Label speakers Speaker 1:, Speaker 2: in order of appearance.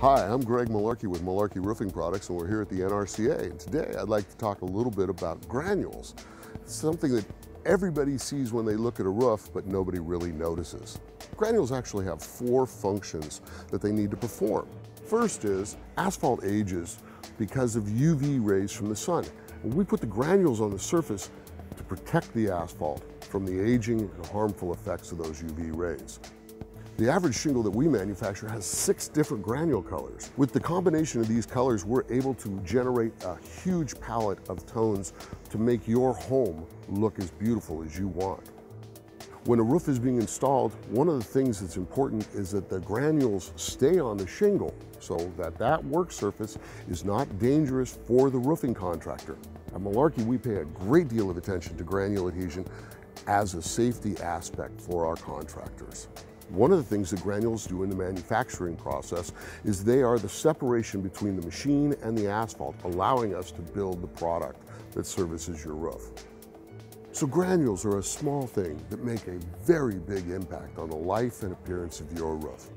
Speaker 1: Hi, I'm Greg Malarkey with Malarkey Roofing Products and we're here at the NRCA. And today I'd like to talk a little bit about granules. It's something that everybody sees when they look at a roof, but nobody really notices. Granules actually have four functions that they need to perform. First is asphalt ages because of UV rays from the sun. And we put the granules on the surface to protect the asphalt from the aging and harmful effects of those UV rays. The average shingle that we manufacture has six different granule colors. With the combination of these colors, we're able to generate a huge palette of tones to make your home look as beautiful as you want. When a roof is being installed, one of the things that's important is that the granules stay on the shingle so that that work surface is not dangerous for the roofing contractor. At Malarkey, we pay a great deal of attention to granule adhesion as a safety aspect for our contractors. One of the things that granules do in the manufacturing process is they are the separation between the machine and the asphalt, allowing us to build the product that services your roof. So granules are a small thing that make a very big impact on the life and appearance of your roof.